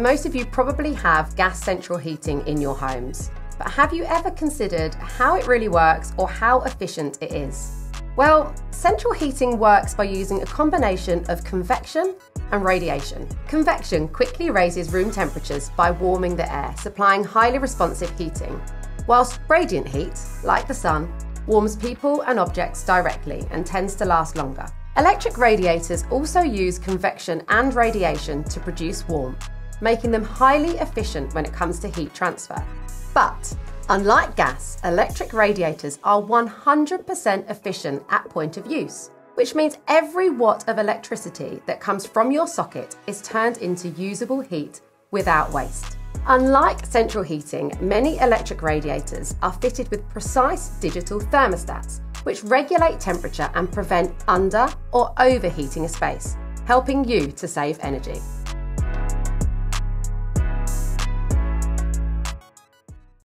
Most of you probably have gas central heating in your homes, but have you ever considered how it really works or how efficient it is? Well, central heating works by using a combination of convection and radiation. Convection quickly raises room temperatures by warming the air, supplying highly responsive heating, whilst radiant heat, like the sun, warms people and objects directly and tends to last longer. Electric radiators also use convection and radiation to produce warmth, making them highly efficient when it comes to heat transfer. But unlike gas, electric radiators are 100% efficient at point of use, which means every watt of electricity that comes from your socket is turned into usable heat without waste. Unlike central heating, many electric radiators are fitted with precise digital thermostats, which regulate temperature and prevent under or overheating a space, helping you to save energy.